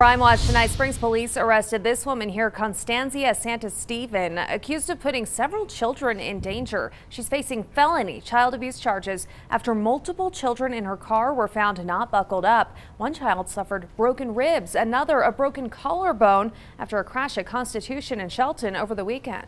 Crime Watch tonight, Springs police arrested this woman here, Constanzia Santisteven, accused of putting several children in danger. She's facing felony child abuse charges after multiple children in her car were found not buckled up. One child suffered broken ribs, another a broken collarbone after a crash at Constitution in Chelton over the weekend.